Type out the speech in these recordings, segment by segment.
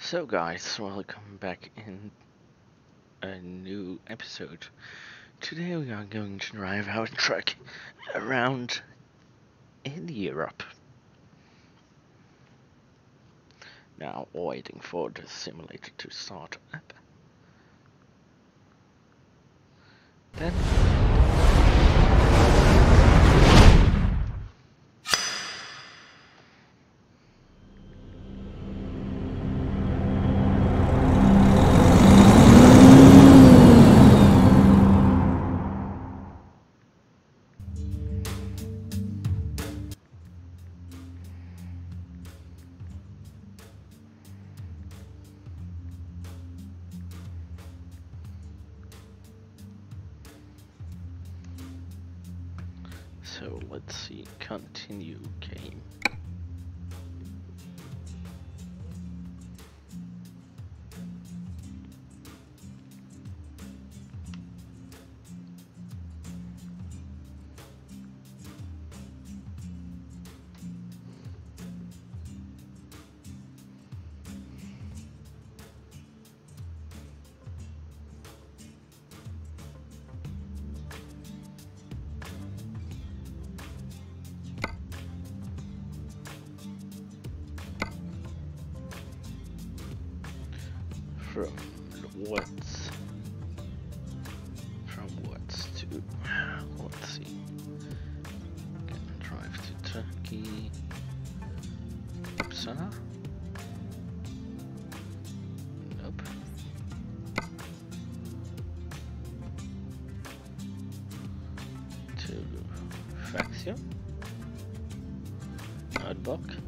So guys, welcome back in a new episode. Today we are going to drive our truck around in Europe. Now waiting for the simulator to start up. Then Turkey. Uppsala. Nope. To. Nordbock.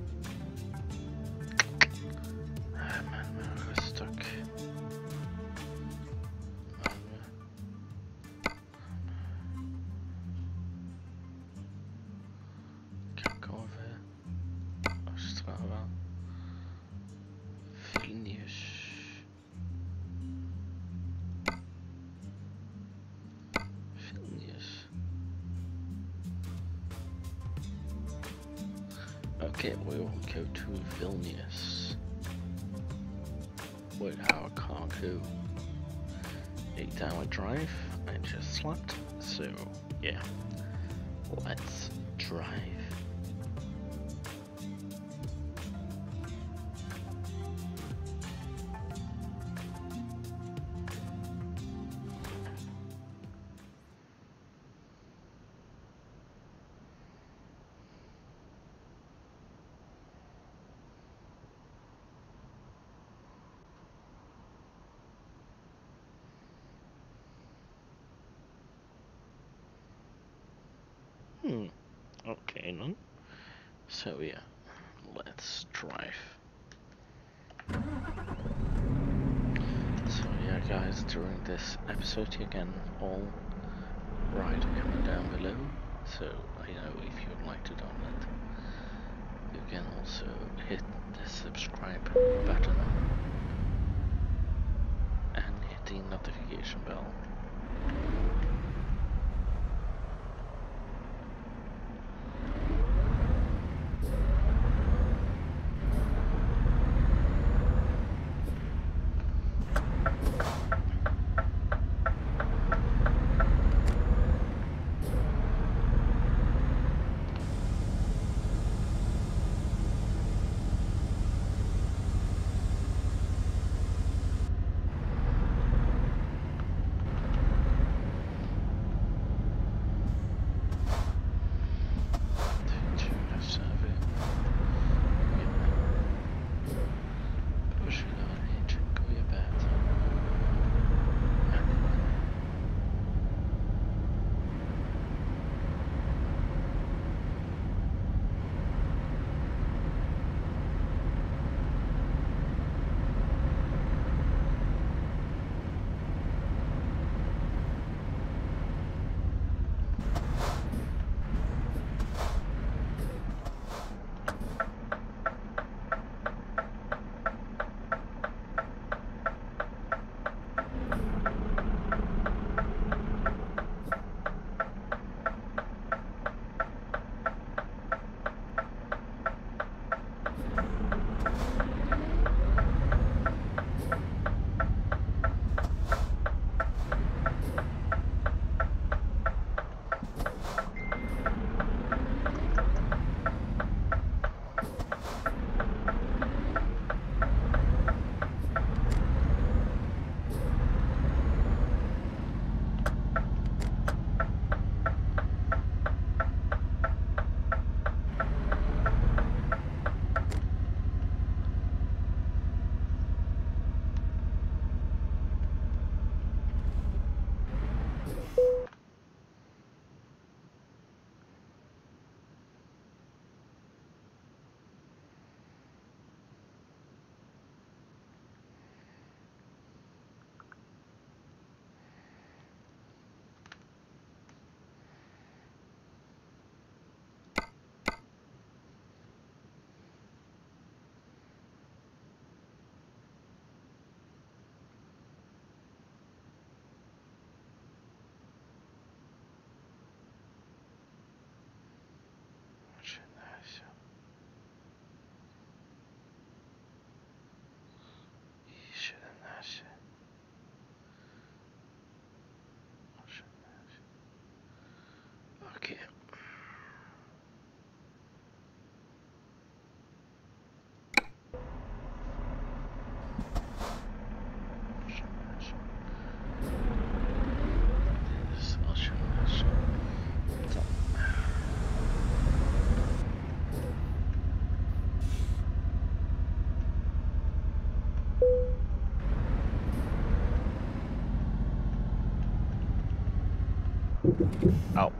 Vilnius with our cargo. Eight hour drive, I just slept, so yeah, let's drive. Okay. So yeah, let's drive. So yeah, guys, during this episode you can all comment down below. So I know if you would like to download. You can also hit the subscribe button and hit the notification bell. Okay. out.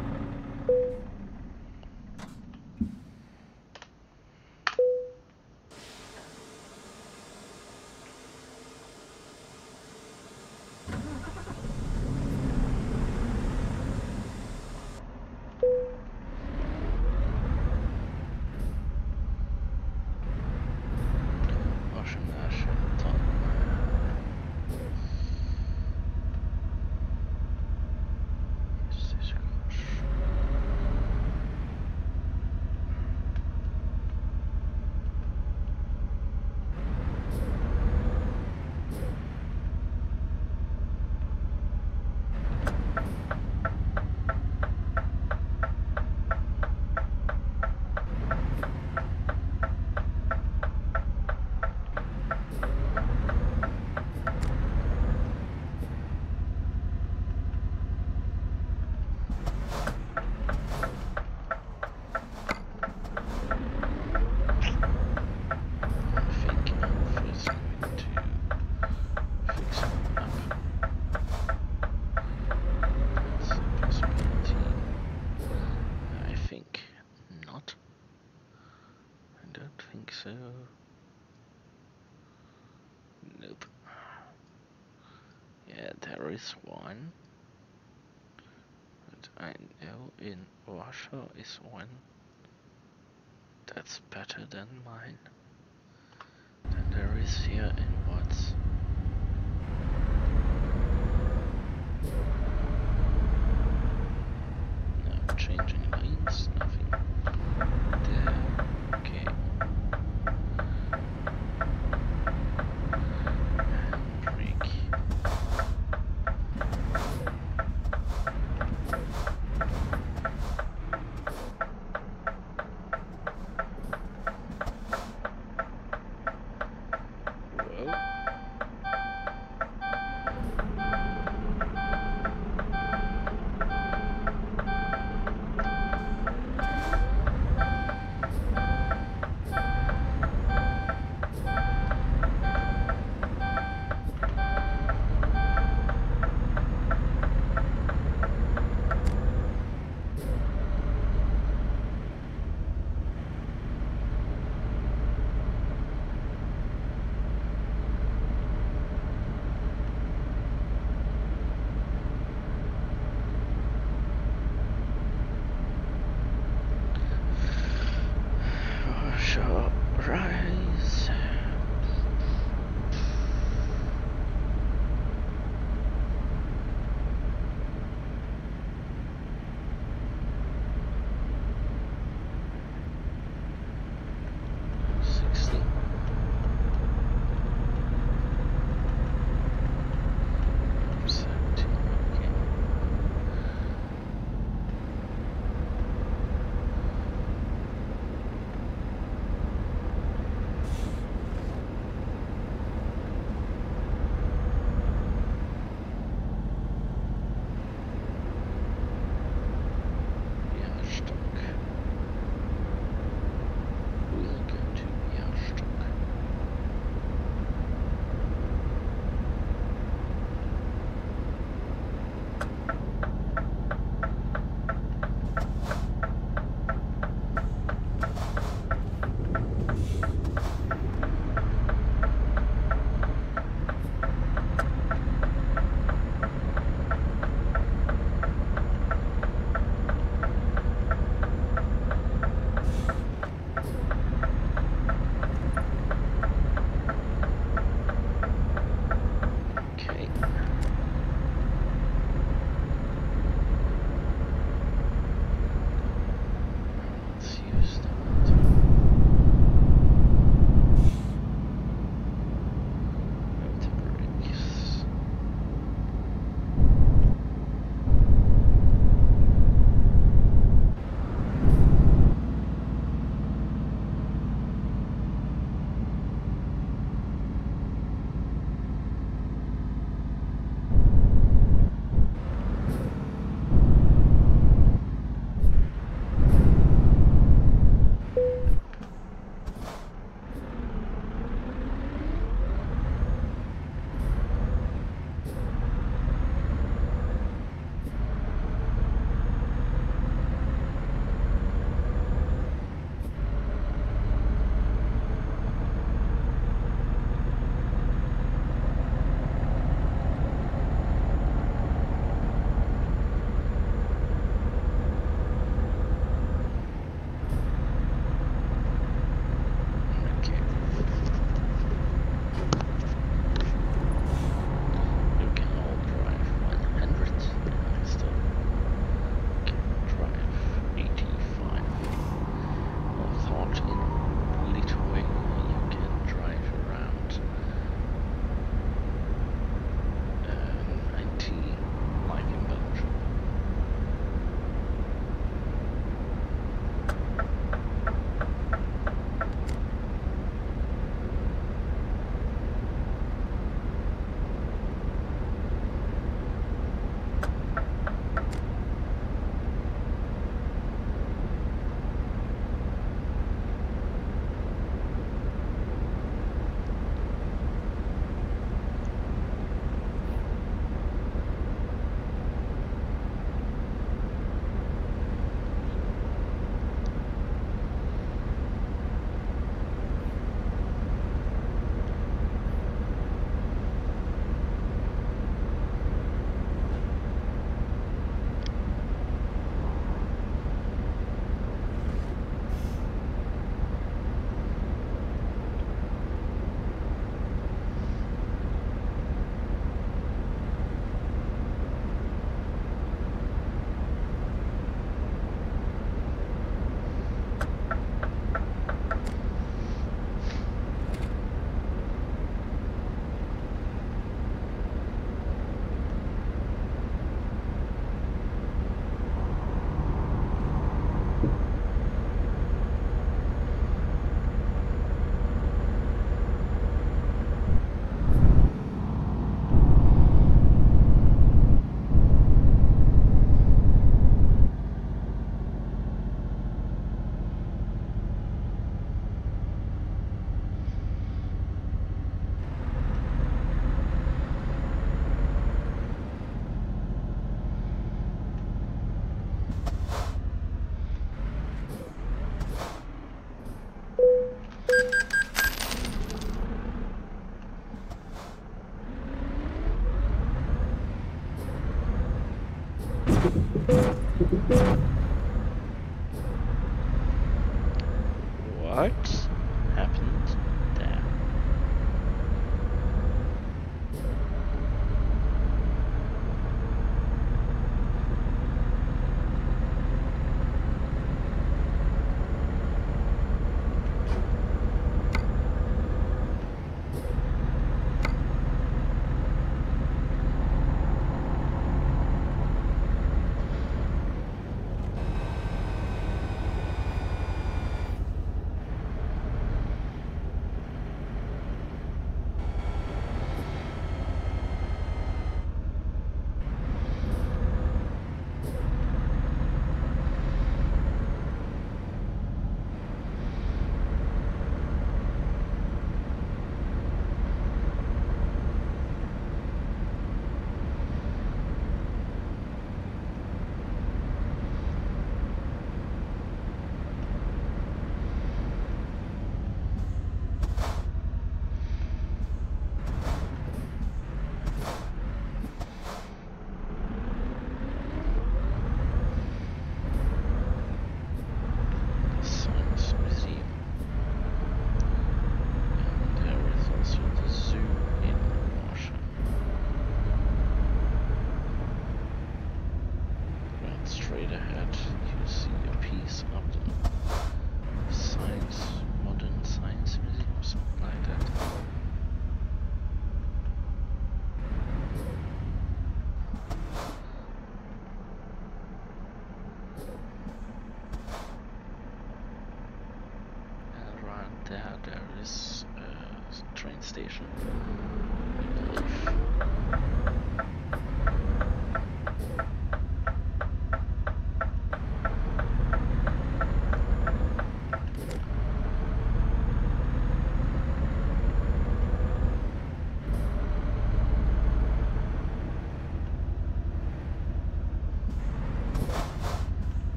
Russia is one. That's better than mine. Than there is here in what's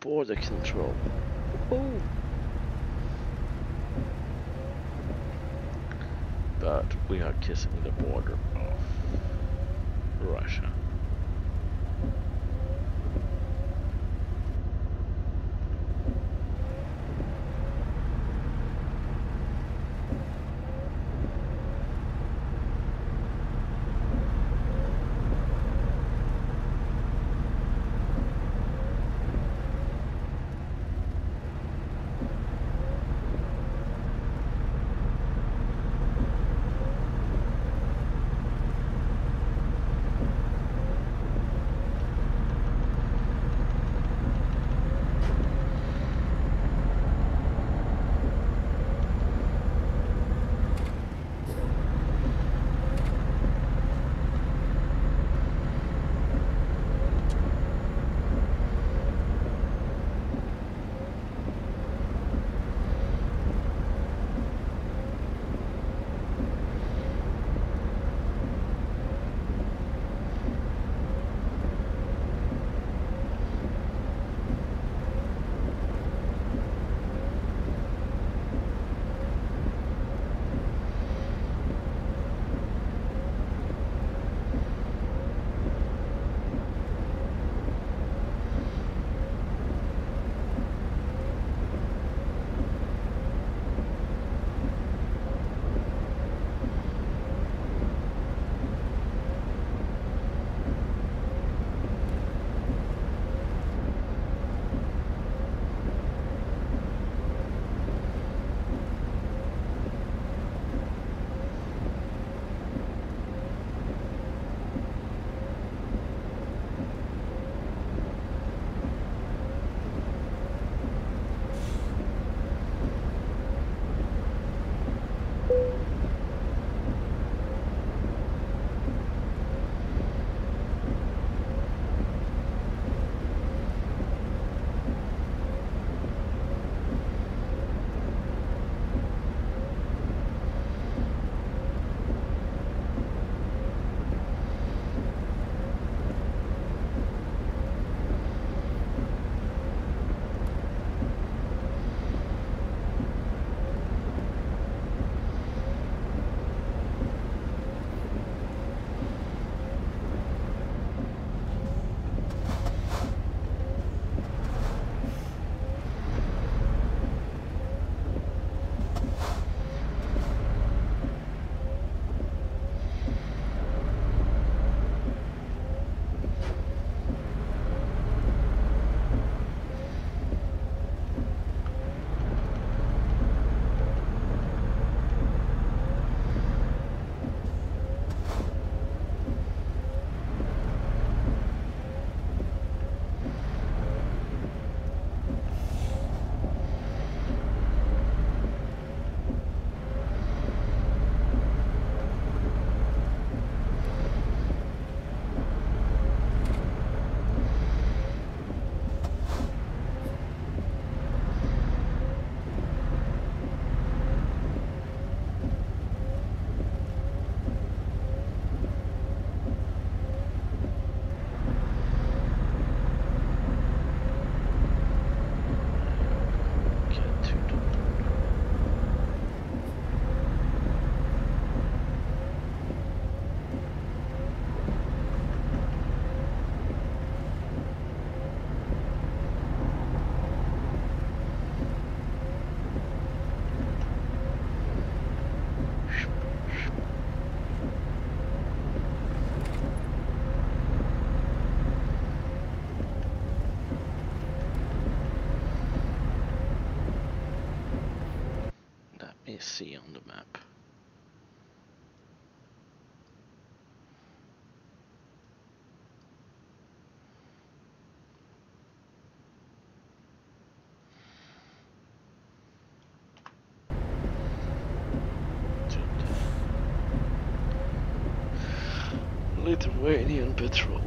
Border control. Woohoo! But we are kissing the border of Russia. Lithuanian patrol.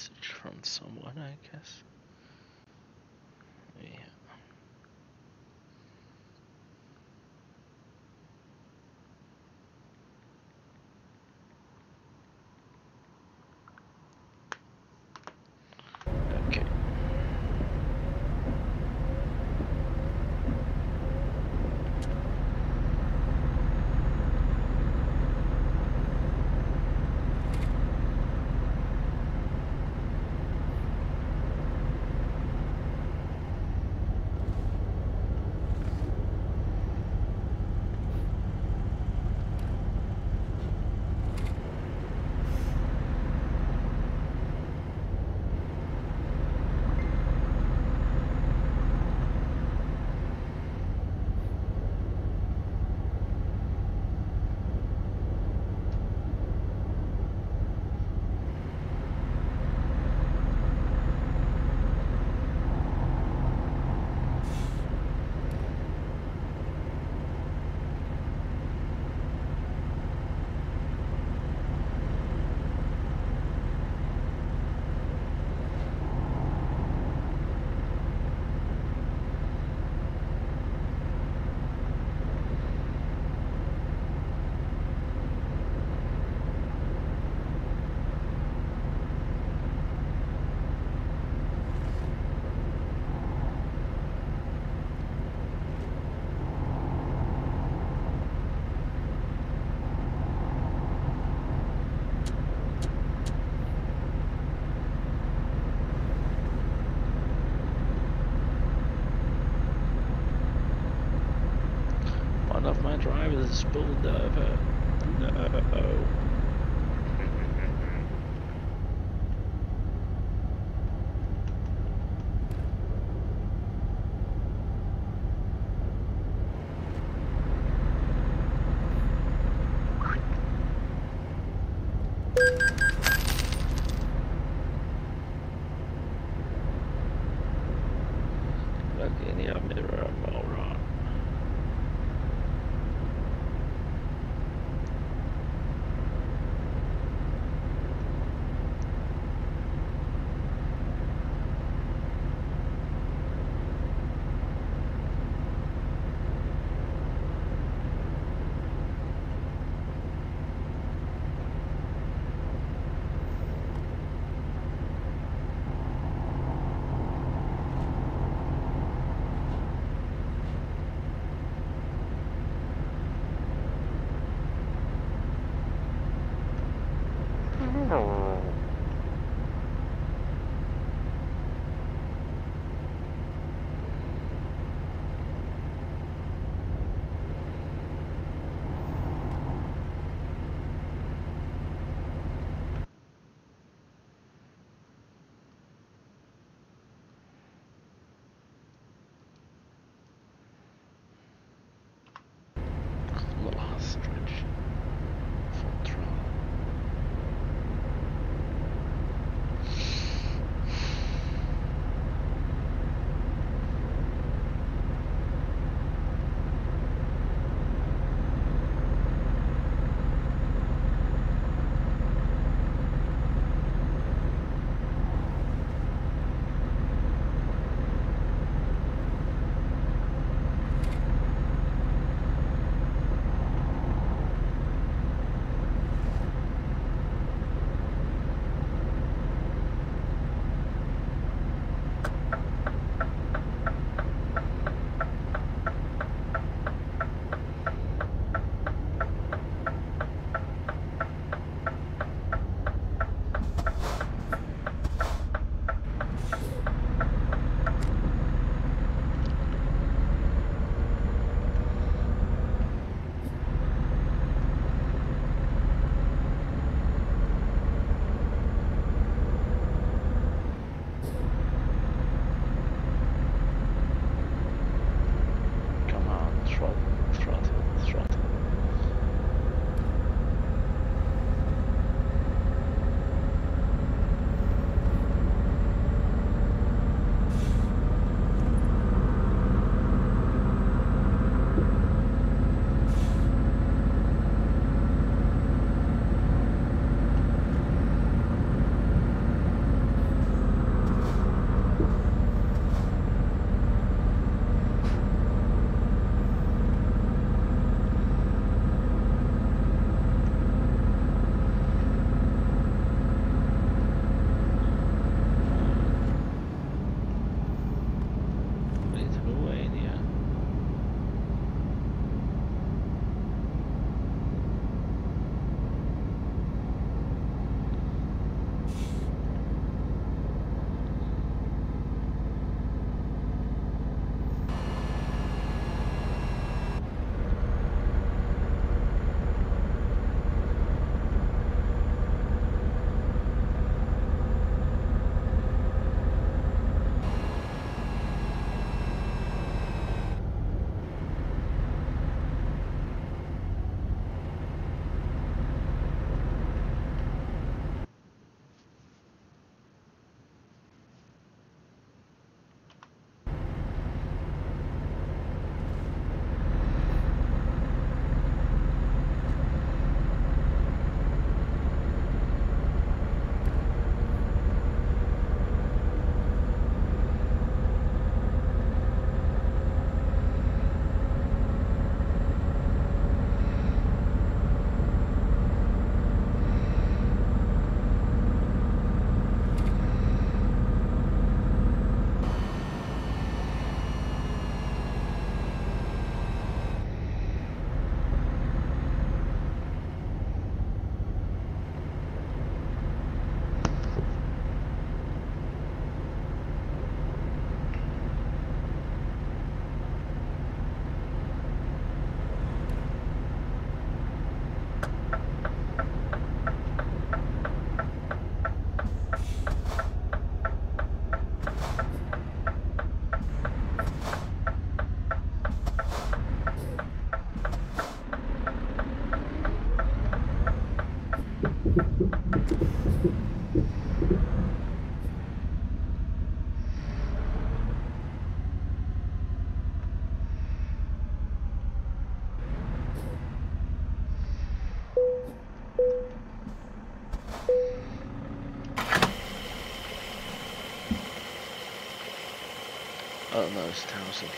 Message from someone, I guess.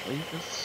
Almost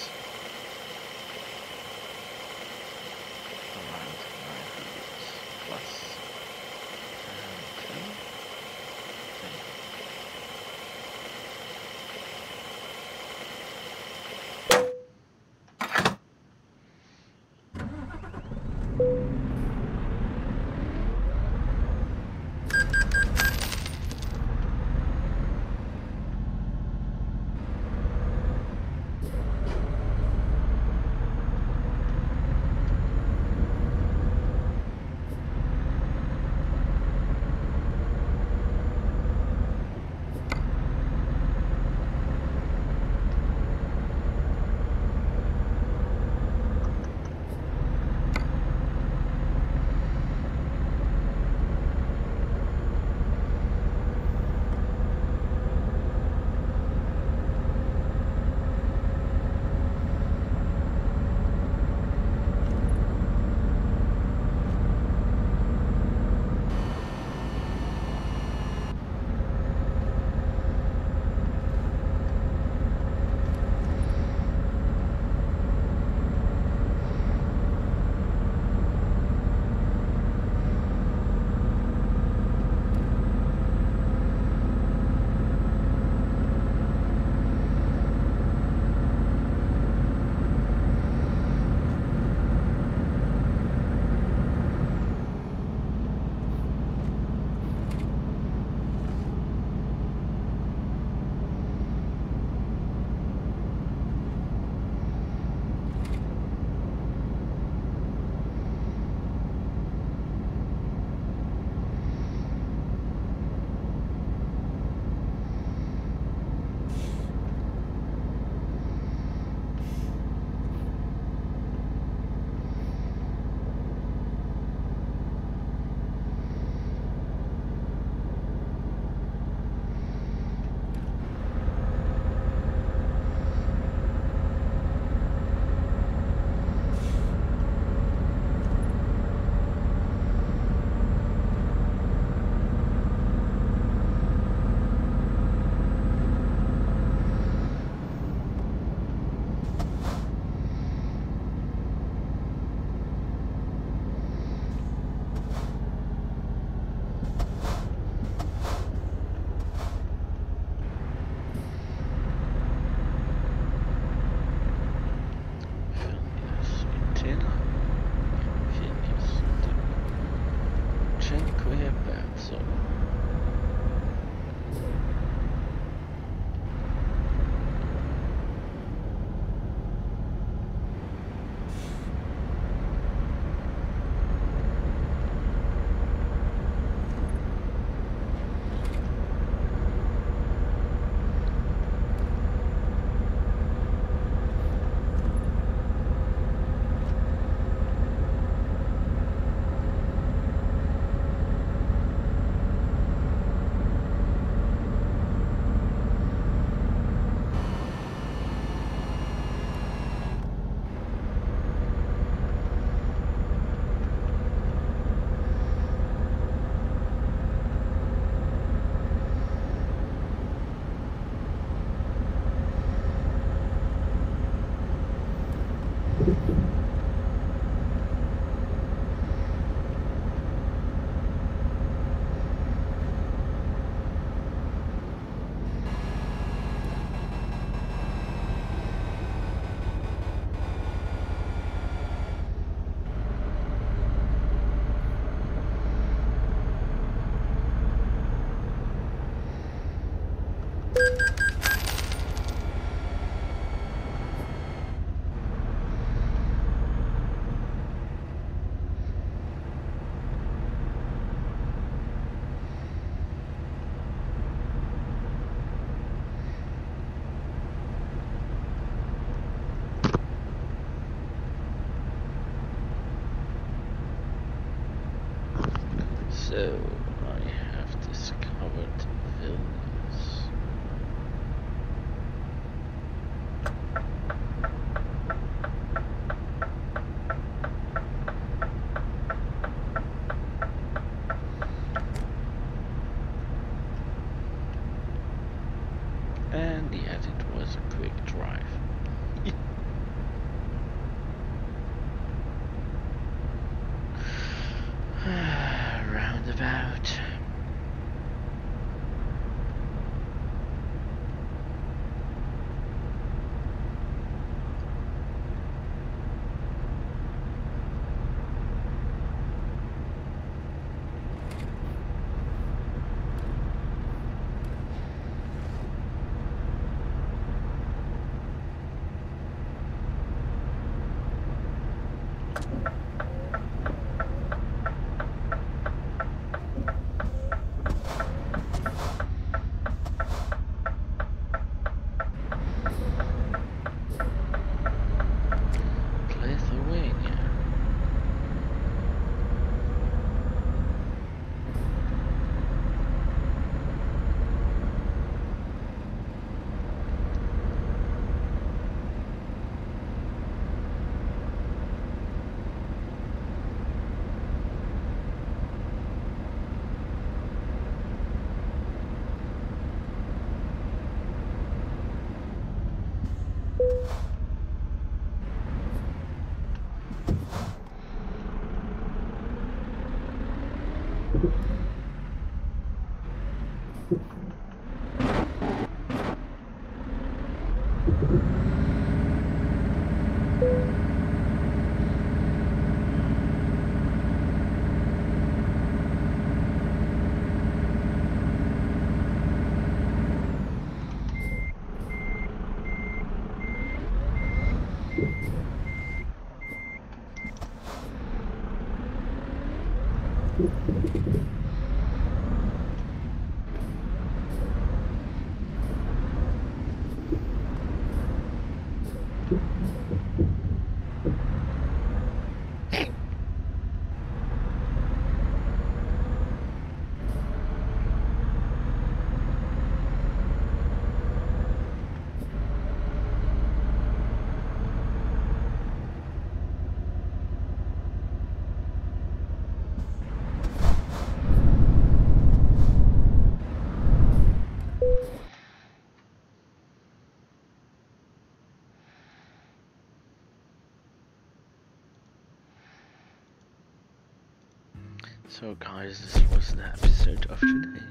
So guys, this was the episode of today.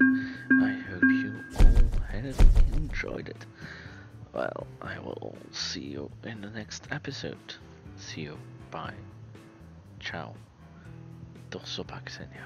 I hope you all have enjoyed it. Well, I will see you in the next episode. See you. Bye. Ciao. Do zobaczenia.